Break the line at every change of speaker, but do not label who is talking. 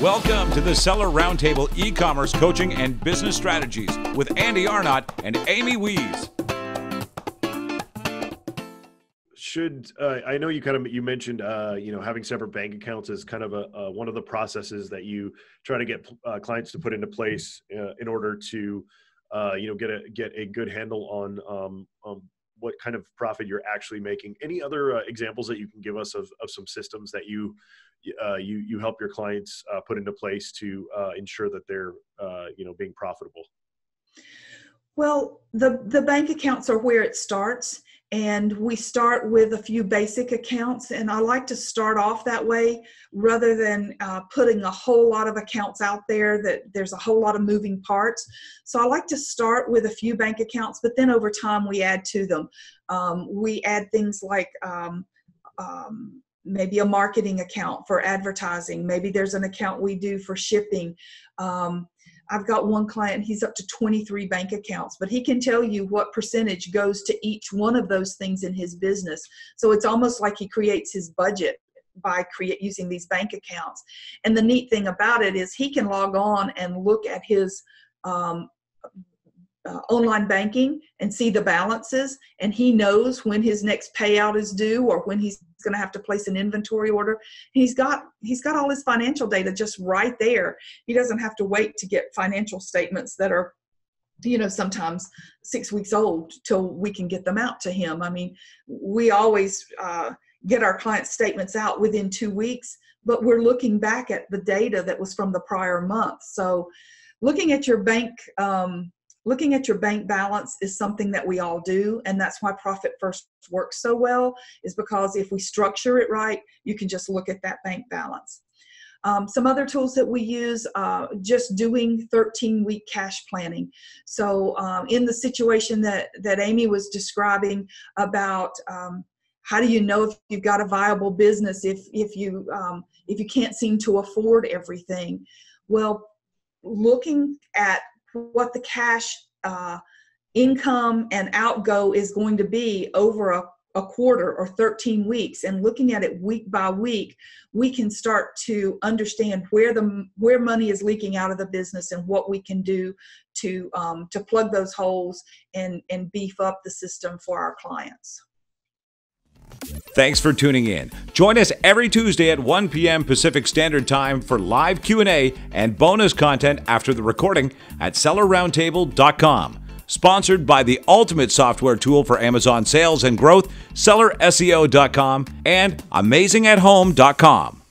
Welcome to the Seller Roundtable e commerce coaching and business strategies with Andy Arnott and Amy Wees.
Should uh, I know you kind of you mentioned uh, you know having separate bank accounts is kind of a, uh, one of the processes that you try to get uh, clients to put into place uh, in order to you know get a get a good handle on um, um, what kind of profit you're actually making. Any other examples that you can give us of, of some systems that you uh, you you help your clients uh, put into place to uh, ensure that they're uh, you know being profitable?
Well, the the bank accounts are where it starts, and we start with a few basic accounts. And I like to start off that way rather than uh, putting a whole lot of accounts out there that there's a whole lot of moving parts. So I like to start with a few bank accounts, but then over time we add to them. Um, we add things like um, um, maybe a marketing account for advertising. Maybe there's an account we do for shipping. Um, I've got one client, he's up to 23 bank accounts, but he can tell you what percentage goes to each one of those things in his business. So it's almost like he creates his budget by create using these bank accounts. And the neat thing about it is he can log on and look at his um, uh, online banking and see the balances and he knows when his next payout is due or when he's going to have to place an inventory order. He's got he's got all his financial data just right there. He doesn't have to wait to get financial statements that are you know sometimes six weeks old till we can get them out to him. I mean we always uh, get our client statements out within two weeks but we're looking back at the data that was from the prior month. So looking at your bank um, looking at your bank balance is something that we all do and that's why profit first works so well is because if we structure it right you can just look at that bank balance. Um, some other tools that we use uh, just doing 13 week cash planning. So um, in the situation that that amy was describing about um, how do you know if you've got a viable business if if you um, if you can't seem to afford everything? Well looking at what the cash uh, income and outgo is going to be over a, a quarter or 13 weeks. And looking at it week by week we can start to understand where the where money is leaking out of the business and what we can do to um, to plug those holes and and beef up the system for our clients
Thanks for tuning in. Join us every Tuesday at 1 p.m. Pacific Standard Time for live Q&A and bonus content after the recording at sellerroundtable.com. Sponsored by the ultimate software tool for Amazon sales and growth, sellerseo.com and amazingathome.com.